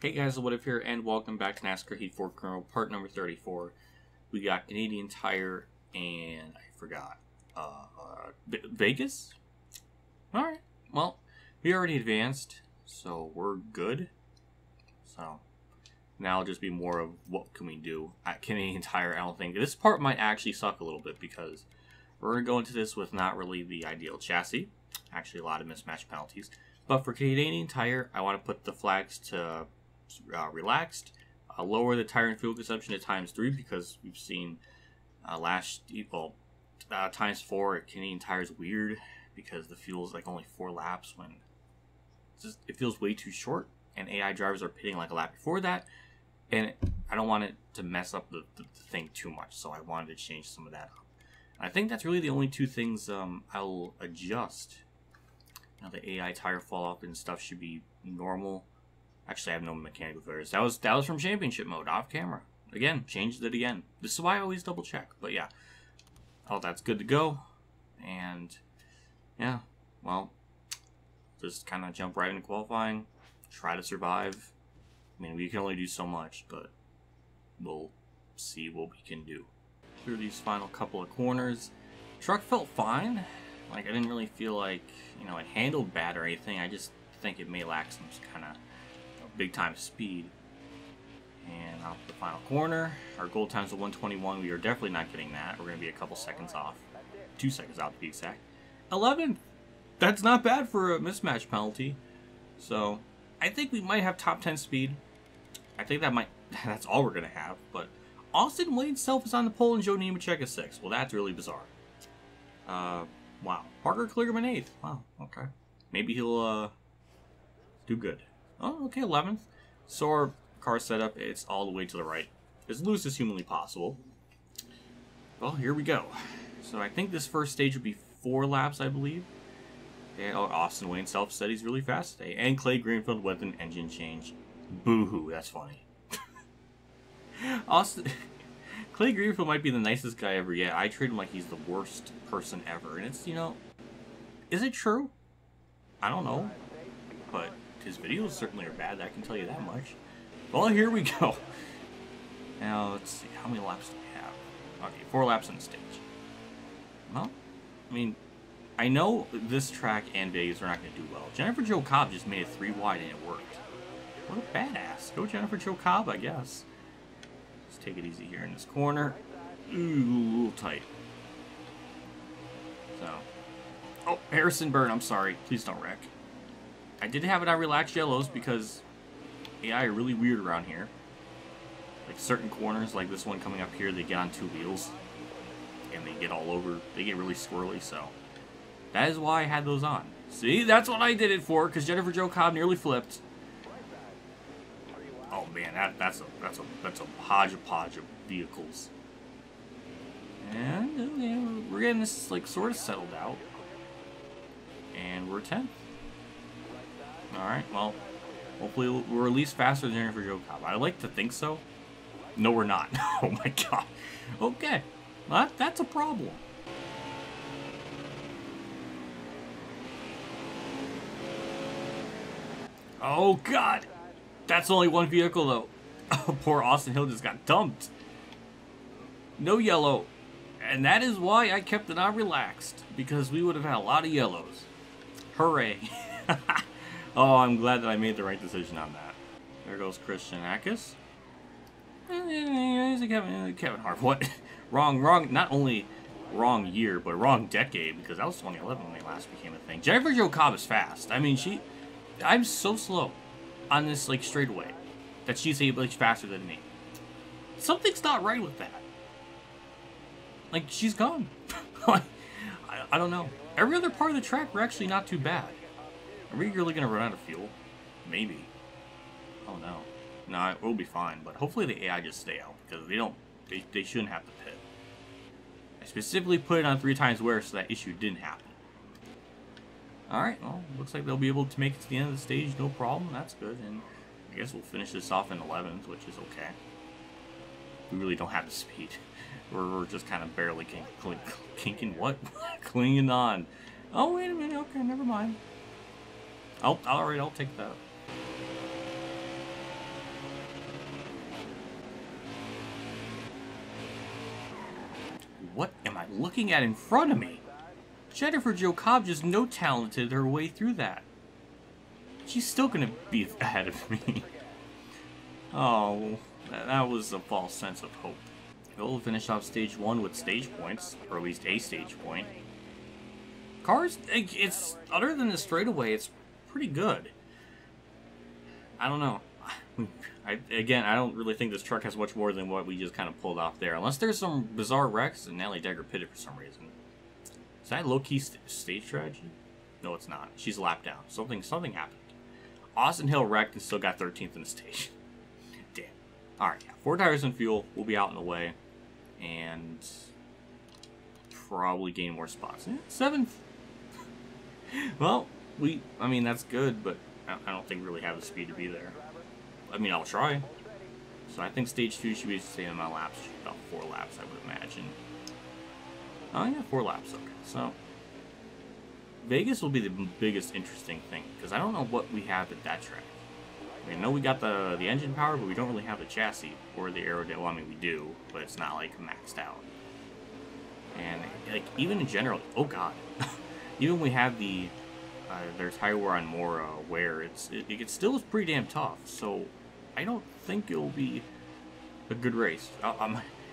Hey guys, what if here, and welcome back to NASCAR Heat 4 Colonel, part number 34. We got Canadian Tire and I forgot, uh, Vegas? Alright, well, we already advanced, so we're good. So, now just be more of what can we do at Canadian Tire. I don't think this part might actually suck a little bit because we're going to go into this with not really the ideal chassis. Actually, a lot of mismatch penalties. But for Canadian Tire, I want to put the flags to uh, relaxed, uh, lower the tire and fuel consumption to times three because we've seen uh, last well uh, times four Canadian Tire is weird because the fuel is like only four laps when just, it feels way too short and AI drivers are pitting like a lap before that and I don't want it to mess up the, the, the thing too much so I wanted to change some of that up. I think that's really the only two things um, I'll adjust. Now the AI tire fall off and stuff should be normal. Actually, I have no mechanical failures. That was that was from championship mode, off camera. Again, changed it again. This is why I always double check. But yeah, all that's good to go. And yeah, well, just kind of jump right into qualifying, try to survive. I mean, we can only do so much, but we'll see what we can do. Through these final couple of corners, truck felt fine. Like I didn't really feel like you know it handled bad or anything. I just think it may lack some kind of big time speed. And off the final corner, our goal time's a 121. We are definitely not getting that. We're going to be a couple seconds off. Two seconds off to be exact. 11th! That's not bad for a mismatch penalty. So, I think we might have top 10 speed. I think that might, that's all we're going to have. But Austin Wayne Self is on the pole and Joe Nemechek is 6th. Well, that's really bizarre. Uh, wow. Parker Kligerman 8th. Wow, okay. Maybe he'll, uh, do good. Oh, okay, 11th. So our car setup, it's all the way to the right. As loose as humanly possible. Well, here we go. So I think this first stage would be four laps, I believe. And oh, Austin Wayne Self said he's really fast today. And Clay Greenfield with an engine change. Boo-hoo, that's funny. Austin... Clay Greenfield might be the nicest guy ever yet. I treat him like he's the worst person ever. And it's, you know... Is it true? I don't know. But his videos certainly are bad, I can tell you that much. Well, here we go. Now, let's see, how many laps do we have? Okay, four laps on the stage. Well, I mean, I know this track and Vegas are not going to do well. Jennifer Jo Cobb just made it three wide and it worked. What a badass. Go Jennifer Jo Cobb, I guess. Let's take it easy here in this corner. Ooh, a little tight. So. Oh, Harrison Burn, I'm sorry. Please don't wreck. I didn't have it on relaxed yellows because AI are really weird around here. Like certain corners, like this one coming up here, they get on two wheels. And they get all over, they get really squirrely, so. That is why I had those on. See, that's what I did it for, because Jennifer Jo Cobb nearly flipped. Oh man, that, that's a that's a that's a hodgepodge of vehicles. And uh, we're getting this like sort of settled out. And we're 10th. Alright, well, hopefully we're at least faster than for Jo Cobb. I like to think so. No, we're not. oh my god. Okay. That, that's a problem. Oh god. That's only one vehicle though. Oh, poor Austin Hill just got dumped. No yellow. And that is why I kept it on relaxed. Because we would have had a lot of yellows. Hooray. Oh, I'm glad that I made the right decision on that. There goes Christian Eckes. He's eh, Kevin, eh, Kevin Hart. What? wrong, wrong. Not only wrong year, but wrong decade because that was 2011 when they last became a thing. Jennifer Jo Cobb is fast. I mean, she. I'm so slow on this like straightaway that she's able like, faster than me. Something's not right with that. Like she's gone. I, I don't know. Every other part of the track, we're actually not too bad. Are we really to run out of fuel? Maybe. Oh no. No, we'll be fine, but hopefully the AI just stay out, because they don't, they, they shouldn't have to pit. I specifically put it on three times wear so that issue didn't happen. Alright, well, looks like they'll be able to make it to the end of the stage, no problem, that's good, and I guess we'll finish this off in 11th, which is okay. We really don't have the speed. We're, we're just kind of barely kink, kinking, what? Clinging on. Oh, wait a minute, okay, never mind. Oh, all right, I'll take that. What am I looking at in front of me? Jennifer Jo Cobb just no-talented her way through that. She's still gonna be ahead of me. oh, that was a false sense of hope. We'll finish off stage one with stage points, or at least a stage point. Cars, it's, other than the straightaway, it's pretty good. I don't know. I, again, I don't really think this truck has much more than what we just kind of pulled off there. Unless there's some bizarre wrecks and Natalie Decker pitted for some reason. Is that low-key st stage strategy? No, it's not. She's lapped down. Something something happened. Austin Hill wrecked and still got 13th in the stage. Damn. Alright, yeah. Four tires and fuel. We'll be out in the way. And probably gain more spots. Eh, Seventh. well, we, I mean, that's good, but I don't think we really have the speed to be there. I mean, I'll try. So I think stage two should be the same amount of laps, about four laps, I would imagine. Oh yeah, four laps, okay. So, Vegas will be the biggest interesting thing, because I don't know what we have at that track. I, mean, I know we got the the engine power, but we don't really have the chassis or the aerodynamic. Well, I mean, we do, but it's not, like, maxed out. And, like, even in general, oh god. even we have the uh, there's high wear on more uh, wear. It's it, it still is pretty damn tough. So I don't think it'll be a good race.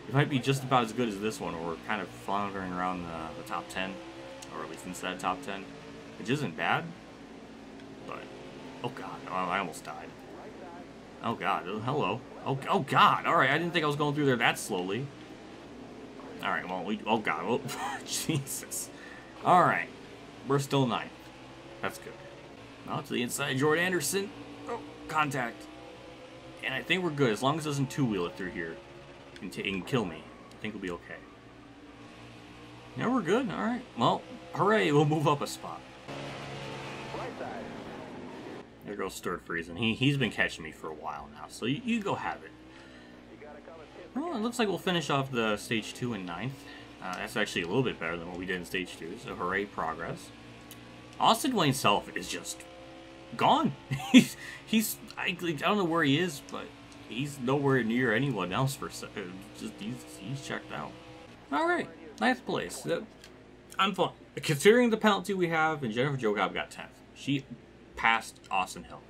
It might be just about as good as this one, or kind of floundering around the, the top 10, or at least inside top 10, which isn't bad. But oh god, I almost died. Oh god, oh, hello. Oh, oh god, alright, I didn't think I was going through there that slowly. Alright, well, we, oh god, oh, Jesus. Alright, we're still ninth. That's good. Now to the inside, Jordan Anderson. Oh, contact. And I think we're good, as long as it doesn't two-wheel it through here and, and kill me. I think we'll be okay. Yeah, we're good. All right. Well, hooray, we'll move up a spot. There goes Stewart Friesen. He, he's been catching me for a while now, so you, you go have it. Well, it looks like we'll finish off the Stage 2 in ninth. Uh, that's actually a little bit better than what we did in Stage 2, so hooray, progress. Austin Wayne Self is just gone. he's he's I, I, don't know where he is, but he's nowhere near anyone else for uh, just he's he's checked out. All right, nice place. I'm fine considering the penalty we have, and Jennifer Jo Cobb got tenth. She passed Austin Hill.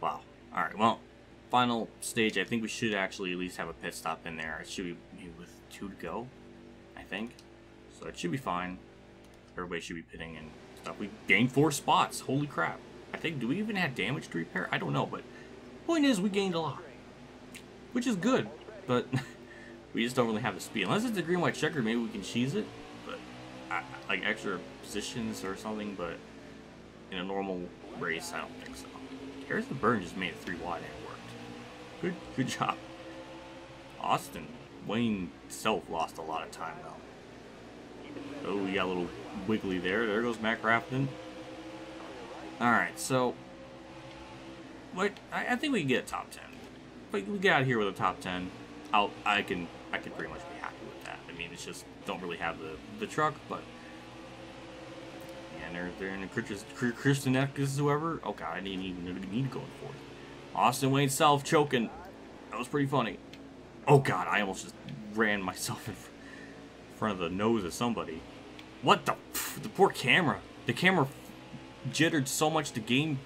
Wow. All right. Well, final stage. I think we should actually at least have a pit stop in there. It should be with two to go. I think. So it should be fine. Everybody should be pitting in stuff. We gained four spots. Holy crap. I think, do we even have damage to repair? I don't know, but point is, we gained a lot. Which is good, but we just don't really have the speed. Unless it's a green white checker, maybe we can cheese it. But, I, like extra positions or something, but in a normal race, I don't think so. Harrison Burton just made it three wide and it worked. Good, good job. Austin, Wayne Self lost a lot of time though. Oh, we got a little wiggly there. There goes Matt Crafton. Alright, so... What, I, I, think we can get a top 10. But we get out here with a top 10. I'll, I can I can pretty much be happy with that. I mean, it's just, don't really have the, the truck, but... And they're, they're in a Christian Eckes, whoever. Oh god, I didn't even need to go for it. Austin Wayne Self choking. That was pretty funny. Oh god, I almost just ran myself in front of the nose of somebody. What the? The poor camera. The camera jittered so much the game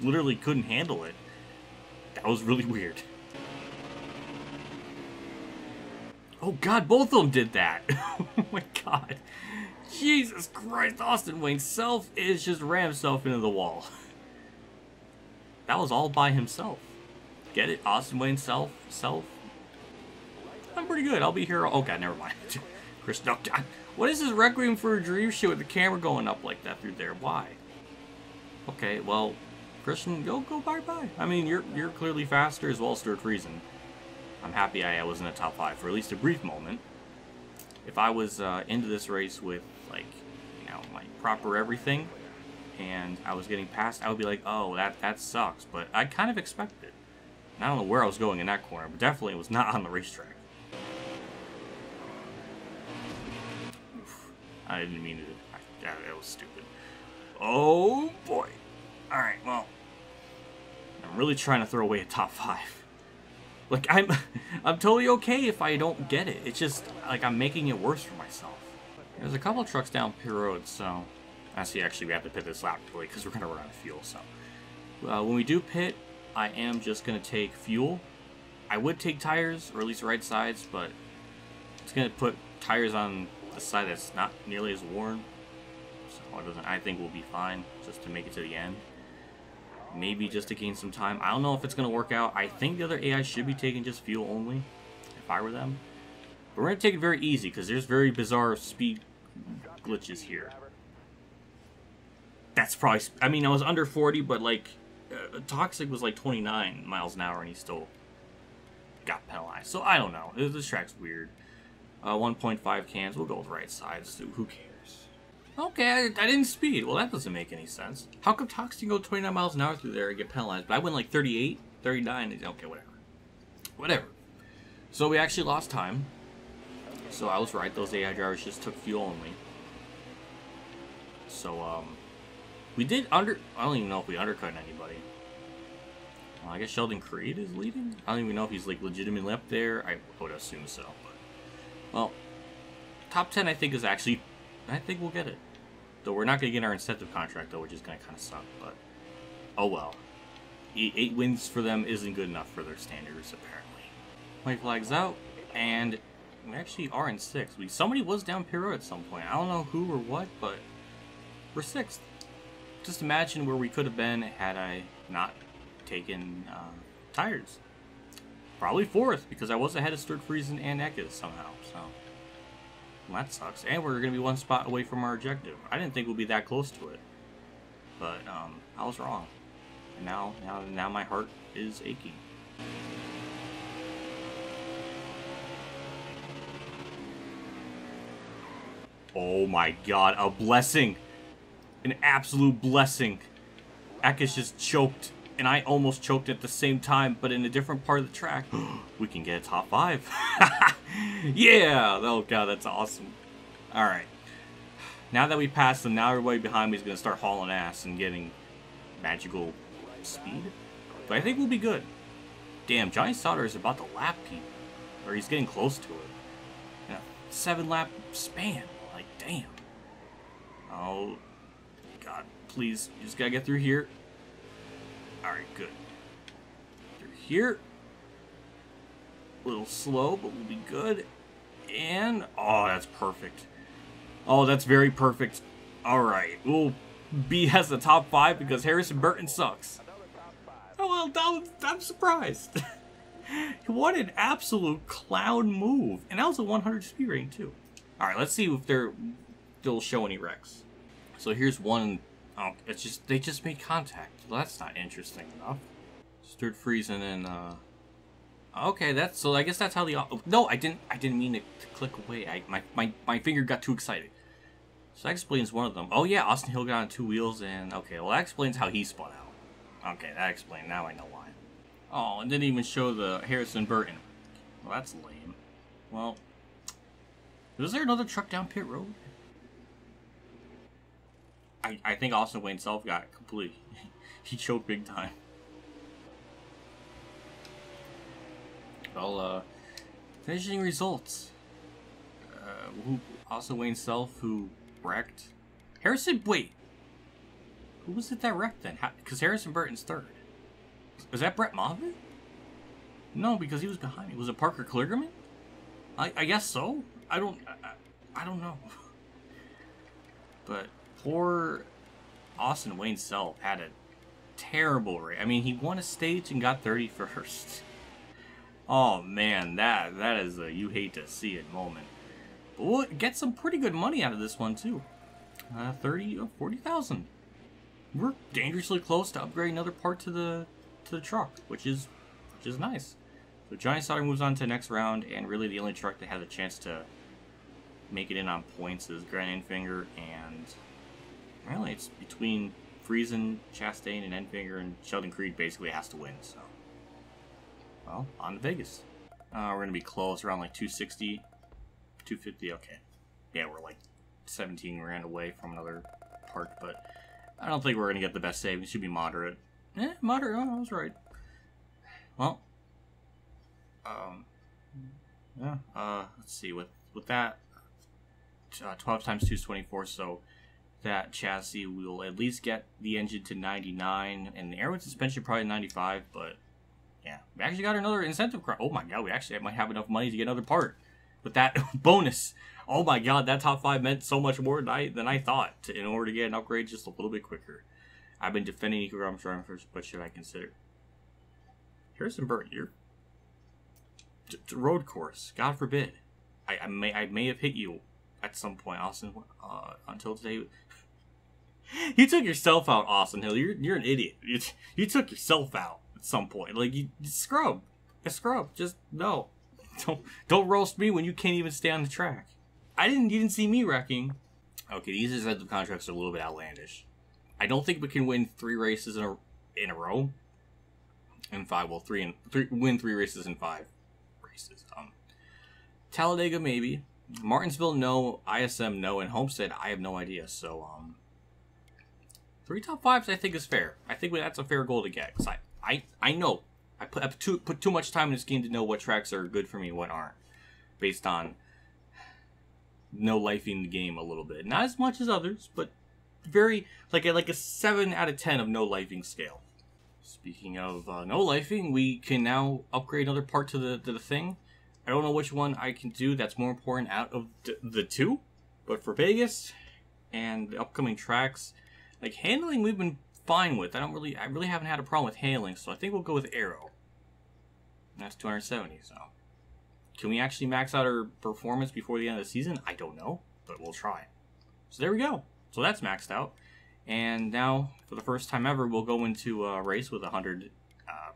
literally couldn't handle it. That was really weird. Oh god, both of them did that. oh my god. Jesus Christ, Austin Wayne Self is just ran himself into the wall. That was all by himself. Get it? Austin Wayne Self? Self? I'm pretty good. I'll be here. Oh god, never mind. Chris, no, what is this Requiem for a Dream shit with the camera going up like that through there? Why? Okay, well, Christian, go go bye bye. I mean, you're you're clearly faster as well as Stewart Friesen. I'm happy I, was in the top five for at least a brief moment. If I was uh, into this race with like, you know, my proper everything, and I was getting past, I would be like, oh, that that sucks. But I kind of expected it. I don't know where I was going in that corner, but definitely it was not on the racetrack. I didn't mean to. Yeah, that was stupid. Oh boy. Alright, well. I'm really trying to throw away a top five. Like I'm, I'm totally okay if I don't get it. It's just like I'm making it worse for myself. There's a couple trucks down pit road, so I see. Actually, we have to pit this lap quickly because we're gonna run out of fuel. So uh, when we do pit, I am just gonna take fuel. I would take tires, or at least right sides, but it's gonna put tires on the side that's not nearly as worn. So it doesn't. I think we'll be fine just to make it to the end. Maybe just to gain some time. I don't know if it's gonna work out. I think the other AI should be taking just fuel only, if I were them. But we're gonna take it very easy because there's very bizarre speed glitches here. That's probably. I mean, I was under 40, but like, uh, Toxic was like 29 miles an hour, and he still got penalized. So I don't know. This track's weird. Uh, 1.5 cans. We'll go with right sides. Who cares? Okay, I, I, didn't speed. Well, that doesn't make any sense. How come Toxic can go 29 miles an hour through there and get penalized? But I went like 38, 39. Okay, whatever. Whatever. So we actually lost time. So I was right. Those AI drivers just took fuel only. So, um, we did under... I don't even know if we undercut anybody. Well, I guess Sheldon Creed is leading? I don't even know if he's, like, legitimately up there. I would assume so. Well, top 10 I think is actually... I think we'll get it. Though we're not going to get our incentive contract, though, which is going to kind of suck, but... Oh well. Eight wins for them isn't good enough for their standards, apparently. White flag's out, and we actually are in sixth. We Somebody was down Pyro at some point. I don't know who or what, but we're sixth. Just imagine where we could have been had I not taken uh, tires. Probably fourth, because I was ahead of Sturd and Eckes somehow, so... Well, that sucks. And we're going to be one spot away from our objective. I didn't think we'd be that close to it. But, um, I was wrong. And now, now, now my heart is aching. Oh my god, a blessing! An absolute blessing. Eckes just choked, and I almost choked at the same time, but in a different part of the track. we can get a top five. yeah! Oh god, that's awesome. Alright. Now that we passed them, now everybody behind me is going to start hauling ass and getting magical speed. But I think we'll be good. Damn, Johnny Sauter is about to lap people. Or he's getting close to it. In a seven lap span. Like, damn. Oh, God, please. You just gotta get through here. Alright, good. Through here. A little slow, but we'll be good. And, oh, that's perfect. Oh, that's very perfect. Alright, we'll be as the top five because Harrison Burton sucks. Oh, well, I'm surprised. what an absolute clown move. And that was a 100 speed rating, too. Alright, let's see if they're, they'll show any wrecks. So here's one. Oh, it's just, they just made contact. Well, that's not interesting enough. Sturd Friesen and, uh... Okay, that's, so I guess that's how the, no, I didn't, I didn't mean to, to click away. I, my, my, my finger got too excited. So that explains one of them. Oh yeah, Austin Hill got on two wheels and, okay, well that explains how he spun out. Okay, that explains, now I know why. Oh, and didn't even show the Harrison Burton. Well, that's lame. Well, was there another truck down pit road? I, I think Austin Wayne Self got complete. he choked big time. Well, uh, finishing results. Uh, who, Austin Wayne Self who wrecked. Harrison, wait. Who was it that wrecked then? Because Harrison Burton's third. Was that Brett Moffitt? No, because he was behind me. Was it Parker Kligerman? I, I guess so. I don't, I, I don't know. But poor Austin Wayne Self had a terrible rate. I mean, he won a stage and got 31st. Oh man, that that is a you hate to see it moment. But we'll get some pretty good money out of this one too. Uh, 30 40,000. We're dangerously close to upgrading another part to the to the truck, which is which is nice. So Johnny Sauter moves on to next round, and really the only truck that has a chance to make it in on points is Grant Enfinger, and really it's between Friesen, Chastain, and Enfinger, and Sheldon Creed basically has to win, so. Well, on to Vegas. Uh, we're to be close, around like 260, 250, okay. Yeah, we're like 17 grand away from another part, but I don't think we're to get the best save. It should be moderate. Eh, moderate, oh, I was right. Well, um, Yeah. Uh, let's see. With with that, uh, 12 times 2 is 24, so that chassis will at least get the engine to 99, and the air with suspension probably 95, but yeah. We actually got another incentive. Cr- oh my god, we actually might have enough money to get another part. With that bonus, oh my god, that top 5 meant so much more than I, than I thought in order to get an upgrade just a little bit quicker. I've been defending Nico Armstrong first, but should I consider? Harrison Burton, you're road course. God forbid. I, I may I may have hit you at some point, Austin. Uh, until today, you took yourself out, Austin Hill. You're you're an idiot. You, you took yourself out at some point. Like you, you scrub, a scrub. Just no. Don't don't roast me when you can't even stay on the track. I didn't you didn't see me wrecking. Okay, these incentive contracts are a little bit outlandish. I don't think we can win three races in a in a row. In five, well, three and three win three races in five races. Um, Talladega maybe, Martinsville no, ISM no, and Homestead I have no idea. So um, three top fives I think is fair. I think that's a fair goal to get because I, I I know I put too put too much time in this game to know what tracks are good for me and what aren't, based on no lifing the game a little bit. Not as much as others, but very like a, like a seven out of ten of no lifing scale. Speaking of uh, no lifing, we can now upgrade another part to the to the thing. I don't know which one I can do that's more important out of the two, but for Vegas and the upcoming tracks, like handling, we've been fine with. I don't really, I really haven't had a problem with handling, so I think we'll go with aero. That's 270. So, can we actually max out our performance before the end of the season? I don't know, but we'll try. So there we go. So that's maxed out. And now, for the first time ever, we'll go into a race with a 100, uh,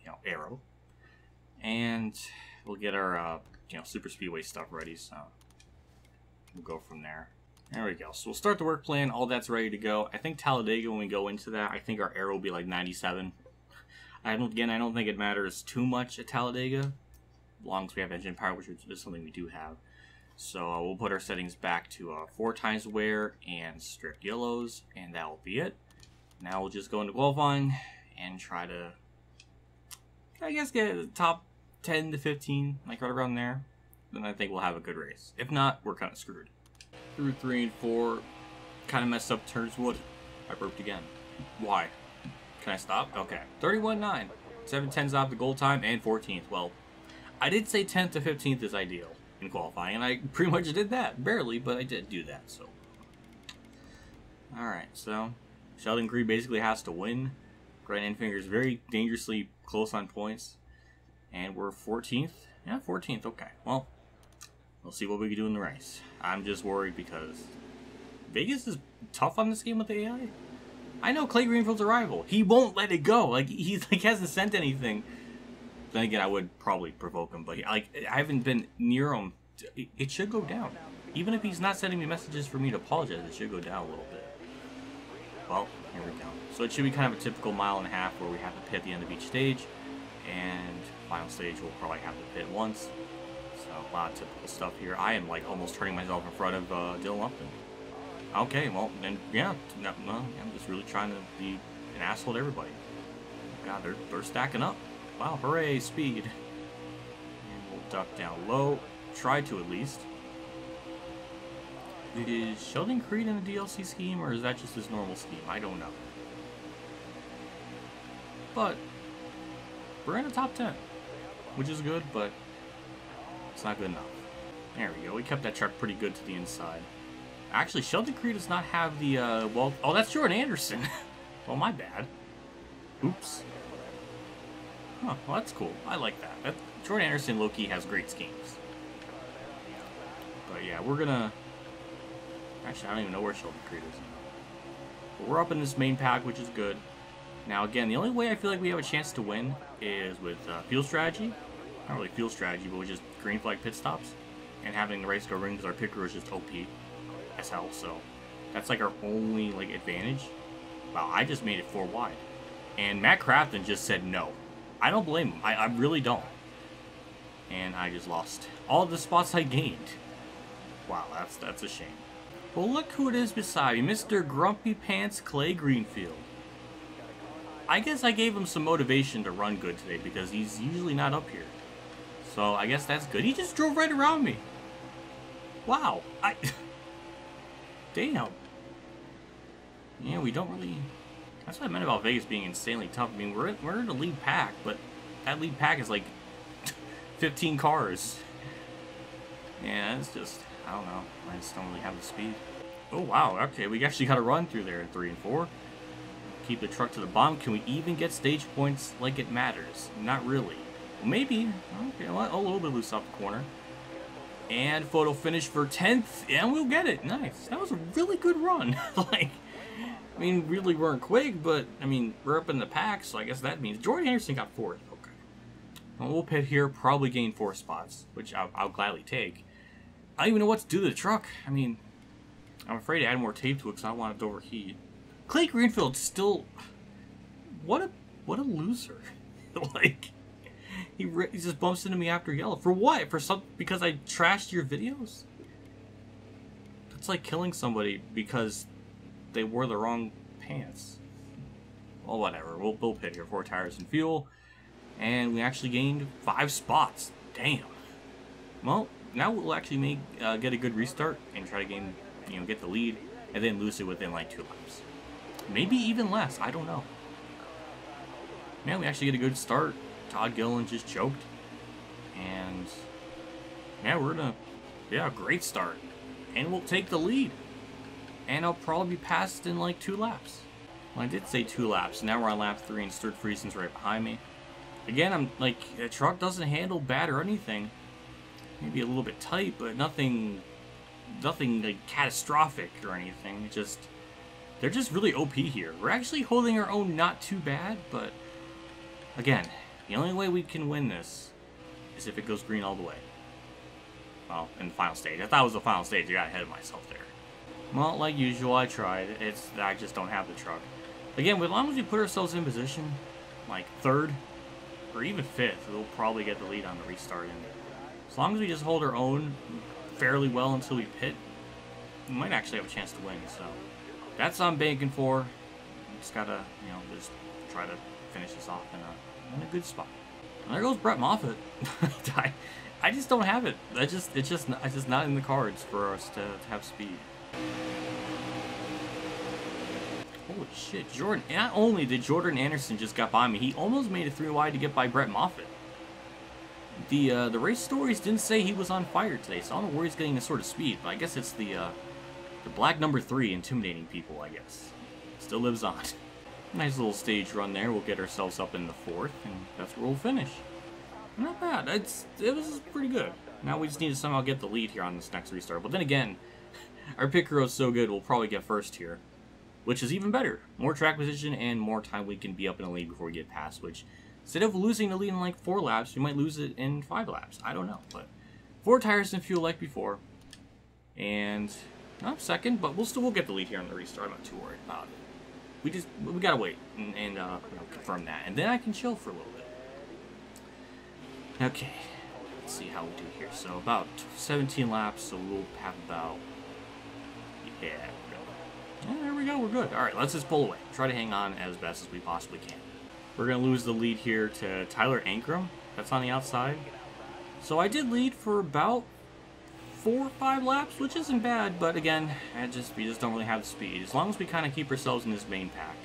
you know, aero. And we'll get our, uh, you know, super speedway stuff ready. So we'll go from there. There we go. So we'll start the work plan. All that's ready to go. I think Talladega, when we go into that, I think our air will be like 97. I don't, again, I don't think it matters too much at Talladega, as long as we have engine power, which is something we do have. So uh, we'll put our settings back to uh, four times wear and strict yellows, and that will be it. Now we'll just go into qualifying and try to, I guess, get the top 10 to 15, like right around there. Then I think we'll have a good race. If not, we're kind of screwed. Through three and four, kind of messed up turns wood. I burped again. Why? Can I stop? Okay. 31-9. 7 10s off the goal time and 14th. Well, I did say 10th to 15th is ideal in qualifying, and I pretty much did that. Barely, but I did do that, so. Alright, so Sheldon Creed basically has to win. Grant Enfinger is very dangerously close on points. And we're 14th? Yeah, 14th. Okay. Well, we'll see what we can do in the race. I'm just worried because Vegas is tough on this game with the AI. I know Clay Greenfield's a rival. He won't let it go. Like he's like hasn't sent anything. Then again, I would probably provoke him, but like I haven't been near him. It should go down. Even if he's not sending me messages for me to apologize, it should go down a little bit. Well, here we go. So it should be kind of a typical mile and a half where we have to pit at the end of each stage, and final stage we'll probably have to pit once. A lot of typical stuff here. I am like almost turning myself in front of uh, Dylan Upton. Okay, well then yeah, no, no, I'm just really trying to be an asshole to everybody. God, they're they're stacking up. Wow, hooray, speed. And we'll duck down low. Try to at least. Is Sheldon Creed in the DLC scheme, or is that just his normal scheme? I don't know. But, we're in the top 10, which is good, but it's not good enough. There we go. We kept that truck pretty good to the inside. Actually, Sheldon Creed does not have the, uh, well, oh, that's Jordan Anderson. well, my bad. Oops. Huh, well, that's cool. I like that. that Jordan Anderson, Loki, has great schemes. But yeah, we're gonna... Actually, I don't even know where Sheldon Creed is. But we're up in this main pack, which is good. Now, again, the only way I feel like we have a chance to win is with uh, field strategy. Not really field strategy, but with just green flag pit stops. And having the race go ring because our pit crew is just OP as hell. So that's like our only like advantage. Wow, I just made it four wide. And Matt Crafton just said no. I don't blame him. I, I really don't. And I just lost all the spots I gained. Wow, that's that's a shame. Well, look who it is beside me, Mr. Grumpy Pants Clay Greenfield. I guess I gave him some motivation to run good today because he's usually not up here. So I guess that's good. He just drove right around me. Wow. I. Damn. Yeah, we don't really. That's what I meant about Vegas being insanely tough. I mean, we're in, we're in the lead pack, but that lead pack is like 15 cars. Yeah, it's just I don't know. I just don't really have the speed. Oh wow. Okay, we actually got to run through there in three and four. Keep the truck to the bottom. Can we even get stage points like it matters? Not really. Maybe. Okay, a little bit loose off the corner. And photo finish for 10th, and we'll get it. Nice. That was a really good run. like, I mean, really weren't quick, but, I mean, we're up in the pack, so I guess that means Jordan Anderson got fourth. Okay. Well, we'll pit here, probably gain four spots, which I'll, I'll gladly take. I don't even know what to do to the truck. I mean, I'm afraid to add more tape to it because I want it to overheat. Clay Greenfield still... What a what a loser. like, he, he just bumps into me after yellow. For what? For some... Because I trashed your videos? That's like killing somebody because they wore the wrong pants. Well, whatever. We'll, we'll pit here. Four tires and fuel. And we actually gained five spots. Damn. Well, now we'll actually make uh, get a good restart and try to gain, you know, get the lead, and then lose it within like two laps. Maybe even less. I don't know. Man, we actually get a good start. Todd Gilliland just choked. And yeah, we're gonna yeah, great start. And we'll take the lead. And I'll probably be passed in like two laps. Well, I did say two laps. Now we're on lap three and Stewart Friesen's right behind me. Again, I'm like, the truck doesn't handle bad or anything. Maybe a little bit tight, but nothing, nothing like catastrophic or anything. It just, they're just really OP here. We're actually holding our own not too bad, but again, the only way we can win this is if it goes green all the way. Well, in the final stage. I thought it was the final stage. I got ahead of myself there. Well, like usual, I tried. It's I just don't have the truck. Again, as long as we put ourselves in position, like third or even fifth, we'll probably get the lead on the restart. And as long as we just hold our own fairly well until we pit, we might actually have a chance to win. So that's what I'm banking for. Just gotta, you know, just try to finish this off in a, in a good spot. There goes Brett Moffitt. I, I just don't have it. I just it's just it's just not in the cards for us to, to have speed. Holy shit, Jordan. Not only did Jordan Anderson just got by me, he almost made it three wide to get by Brett Moffitt. The uh, the race stories didn't say he was on fire today, so I don't know where he's getting this sort of speed, but I guess it's the uh, the black number three intimidating people, I guess. Still lives on. Nice little stage run there. We'll get ourselves up in the fourth, and that's where we'll finish. Not bad. It's, it was pretty good. Now we just need to somehow get the lead here on this next restart. But then again, our pit crew is so good, we'll probably get first here. Which is even better. More track position and more time we can be up in the lead before we get past. Which, instead of losing the lead in like four laps, we might lose it in five laps. I don't know. But four tires and fuel like before. And not second, but we'll still we'll get the lead here on the restart. I'm not too worried about it. We just we gotta wait and, and uh, you know, confirm that, and then I can chill for a little bit. Okay, let's see how we do here. So about 17 laps, so we'll have about yeah. yeah there we go. We're good. All right, let's just pull away. Try to hang on as best as we possibly can. We're gonna lose the lead here to Tyler Ankrum. That's on the outside. So I did lead for about four or five laps, which isn't bad, but again, I just we just don't really have the speed. As long as we kind of keep ourselves in this main pack,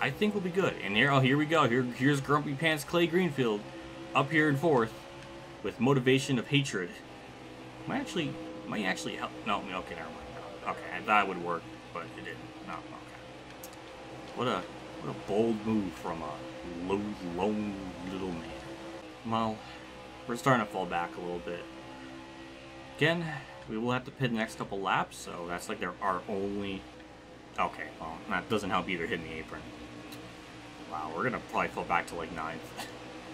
I think we'll be good. And here, oh, here we go. Here, here's Grumpy Pants Clay Greenfield, up here in fourth, with motivation of hatred. Might actually, might actually help. No, okay, never mind. Okay, I thought it would work, but it didn't. No, okay. What a, what a bold move from a lone little man. Well, we're starting to fall back a little bit. Again, we will have to pit the next couple laps, so that's like there are only... Okay, well, that doesn't help either hitting the apron. Wow, we're gonna probably fall back to like ninth.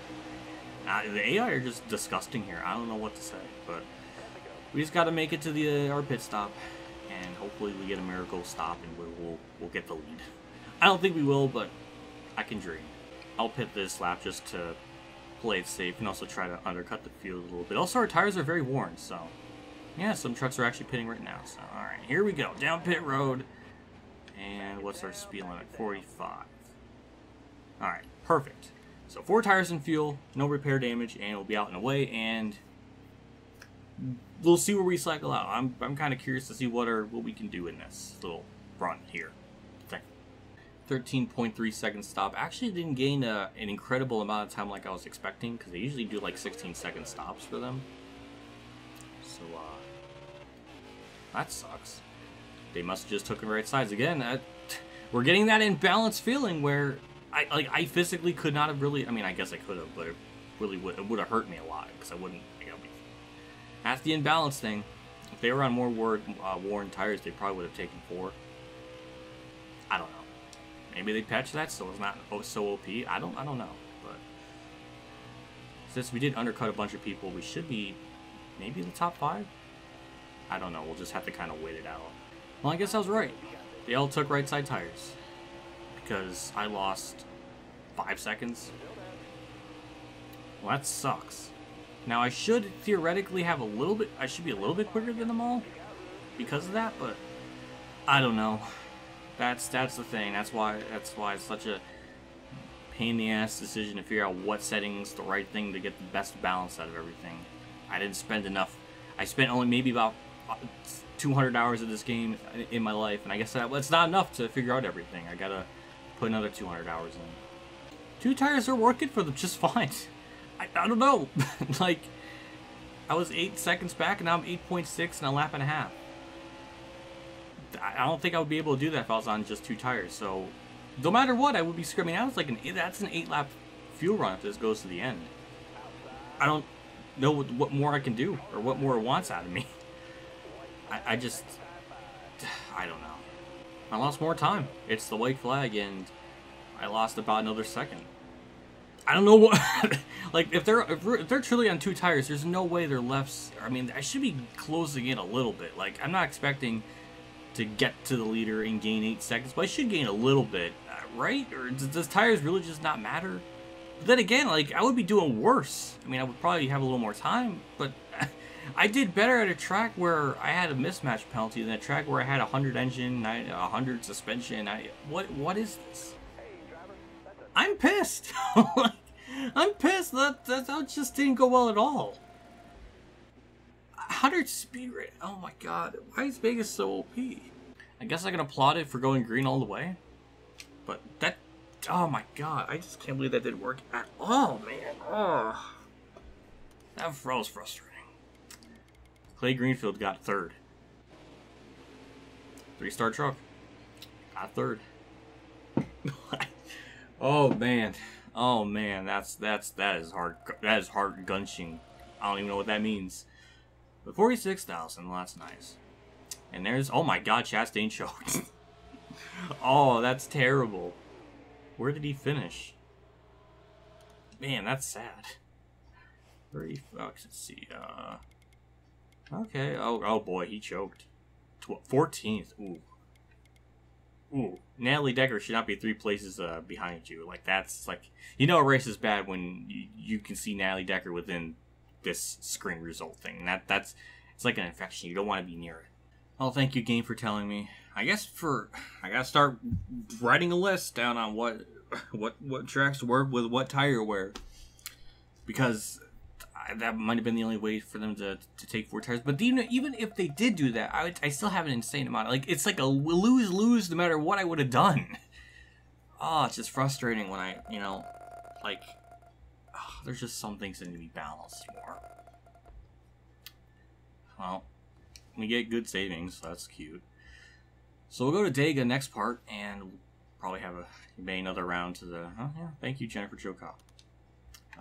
uh, the AI are just disgusting here. I don't know what to say, but we just gotta make it to the uh, our pit stop, and hopefully we get a miracle stop and we'll, we'll, we'll get the lead. I don't think we will, but I can dream. I'll pit this lap just to play it safe and also try to undercut the field a little bit. Also, our tires are very worn, so yeah, some trucks are actually pitting right now. So, alright, here we go. Down pit road. And what's our speed limit? 45. Alright, perfect. So four tires and fuel, no repair damage, and we'll be out and away, and we'll see where we cycle out. I'm, I'm kind of curious to see what are what we can do in this little run here. 13.3 second stop. Actually didn't gain a, an incredible amount of time like I was expecting, because they usually do like 16 second stops for them. So, uh, that sucks. They must have just took the right sides again. I, we're getting that imbalanced feeling where I like I physically could not have really. I mean, I guess I could have, but it really would it would have hurt me a lot because I wouldn't. You know, be, that's the imbalance thing. If they were on more war, uh, worn tires, they probably would have taken four. I don't know. Maybe they patched that so it's not so OP. I don't. I don't know. But since we did undercut a bunch of people, we should be maybe in the top five. I don't know. We'll just have to kind of wait it out. Well, I guess I was right. They all took right side tires because I lost five seconds. Well, that sucks. Now, I should theoretically have a little bit, I should be a little bit quicker than them all because of that, but I don't know. That's that's the thing. That's why that's why it's such a pain in the ass decision to figure out what settings the right thing to get the best balance out of everything. I didn't spend enough. I spent only maybe about 200 hours of this game in my life, and I guess that, that's not enough to figure out everything. I gotta put another 200 hours in. Two tires are working for them just fine. I, I don't know. like, I was 8 seconds back, and now I'm 8.6 and a lap and a half. I don't think I would be able to do that if I was on just two tires. So, no matter what, I would be screaming out. It's like an that's an eight lap fuel run if this goes to the end. I don't know what, what more I can do or what more it wants out of me. I, I just, I don't know. I lost more time. It's the white flag, and I lost about another second. I don't know what. like if they're if, they're truly on two tires, there's no way their lefts. I mean, I should be closing in a little bit. Like I'm not expecting to get to the leader and gain eight seconds, but I should gain a little bit, uh, right? Or does, does tires really just not matter? But then again, like I would be doing worse. I mean, I would probably have a little more time, but I did better at a track where I had a mismatch penalty than a track where I had a hundred engine, a hundred suspension. I what what is this? I'm pissed. I'm pissed. That, that that just didn't go well at all. 100 speed rate. Oh my god. Why is Vegas so OP? I guess I can applaud it for going green all the way. But that... Oh my god. I just can't believe that didn't work at all, man. Oh. That was frustrating. Clay Greenfield got third. Three-star truck. Got third. oh man. Oh man, that's that's that is hard that is hard gunching. I don't even know what that means. But 46,000, well, that's nice. And there's, oh my god, Chastain choked. oh, that's terrible. Where did he finish? Man, that's sad. 30 bucks, let's see, uh... Okay, oh, oh boy, he choked. 14th, ooh. Ooh, Natalie Decker should not be three places uh, behind you. Like, that's, like, you know a race is bad when you, you can see Natalie Decker within this screen result thing. That that's it's like an infection. You don't want to be near it. Well, thank you, game, for telling me. I guess for I gotta start writing a list down on what what what tracks work with what tire wear because that might have been the only way for them to, to take four tires. But even even if they did do that, I would, I still have an insane amount. Like it's like a lose lose no matter what I would have done. Oh, it's just frustrating when I you know like ah, there's just some things that need to be balanced more. Well, we get good savings, so that's cute. So we'll go to Dega next part, and we'll probably have a maybe another round to the. Oh yeah, thank you, Jennifer Jo Cobb.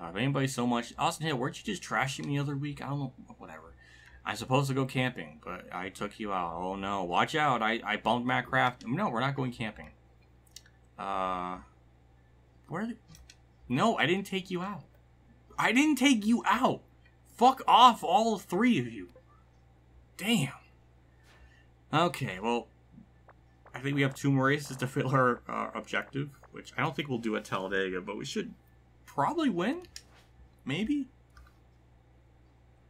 Uh, anybody so much, Austin Hill, weren't you just trashing me the other week? I don't know, whatever. I'm supposed to go camping, but I took you out. Oh no, watch out! I I bumped Matt Craft. No, we're not going camping. Uh, where? No, I didn't take you out. I didn't take you out. Fuck off, all three of you. Damn. Okay, well, I think we have two more races to fill our uh, objective, which I don't think we'll do at Talladega, but we should probably win. Maybe.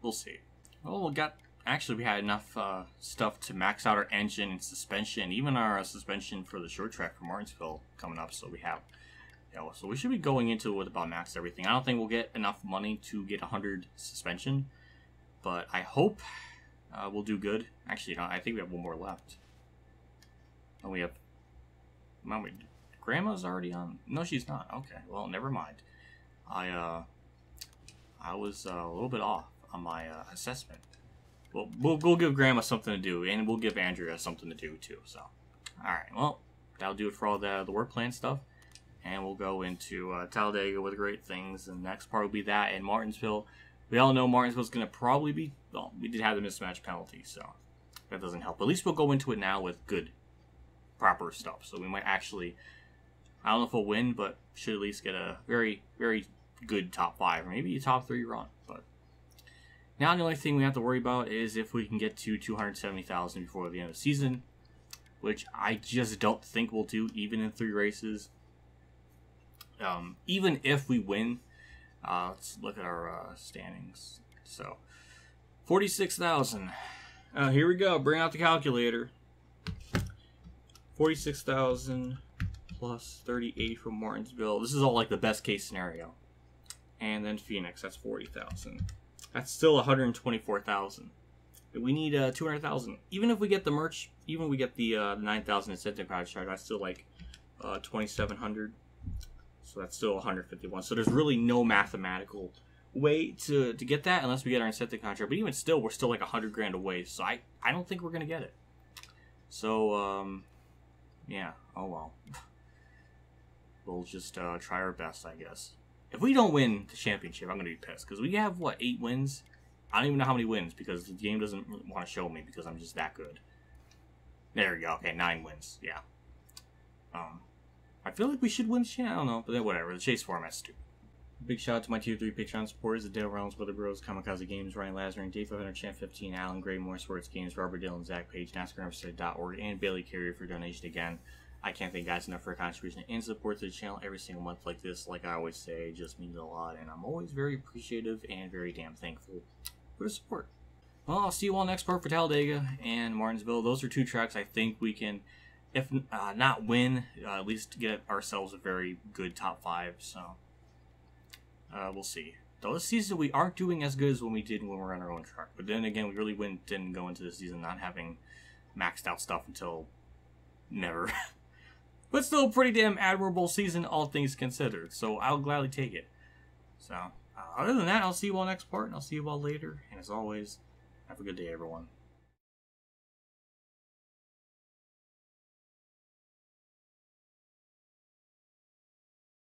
We'll see. Well, we got actually we had enough uh, stuff to max out our engine and suspension, even our uh, suspension for the short track for Martinsville coming up. So we have Yeah, so we should be going into it with about max everything. I don't think we'll get enough money to get 100 suspension, but I hope uh, we'll do good. Actually, no, I think we have one more left. And we have... Mom, Grandma's already on... No, she's not. Okay, well, never mind. I, uh... I was uh, a little bit off on my uh, assessment. Well, we'll, we'll give Grandma something to do, and we'll give Andrea something to do, too, so... Alright, well, that'll do it for all the, the work plan stuff and we'll go into uh, Talladega with great things. And the next part will be that in Martinsville. We all know Martinsville's going to probably be. Well, we did have the mismatch penalty, so that doesn't help. At least we'll go into it now with good, proper stuff. So we might actually. I don't know if we'll win, but should at least get a very, very good top five, maybe a top three run. But now the only thing we have to worry about is if we can get to 270,000 before the end of the season, which I just don't think we'll do, even in three races um, even if we win, uh, let's look at our uh, standings. So, 46,000. Uh, here we go. Bring out the calculator. 46,000 plus 38 from Martinsville. This is all like the best case scenario. And then Phoenix, that's 40,000. That's still 124,000. We need uh, 200,000. Even if we get the merch, even if we get the uh, 9,000 incentive contract, that's still like uh, 2,700 so that's still 151. So there's really no mathematical way to, to get that unless we get our incentive contract. But even still, we're still like a 100 grand away. So I, I don't think we're to get it. So, um, yeah. Oh, well. We'll just uh, try our best, I guess. If we don't win the championship, I'm going to be pissed. Because we have, what, eight wins? I don't even know how many wins because the game doesn't want to show me because I'm just that good. There we go. Okay, nine wins. Yeah. Um, I feel like we should win. I don't know, but then whatever. The chase format's stupid. Big shout out to my tier 3 Patreon supporters, the Dale Reynolds, Weather Bros, Kamikaze Games, Ryan Lazarus, Dave 500, Champ 15, Alan Gray, Motorsports Games, Robert Dylan, Zach Page, NASCARHomestead.org, and Bailey Carrier for donation again. I can't thank guys enough for a contribution and support to the channel every single month like this. Like I always say, it just means a lot, and I'm always very appreciative and very damn thankful for the support. Well, I'll see you all next part for Talladega and Martinsville. Those are two tracks I think we can if uh, not win, uh, at least get ourselves a very good top five. So uh, we'll see. Though this season we aren't doing as good as when we did when we were on our own track. But then again, we really went didn't go into the season not having maxed out stuff until never. but still, a pretty damn admirable season, all things considered. So I'll gladly take it. So uh, other than that, I'll see you all next part, and I'll see you all later. And as always, have a good day, everyone.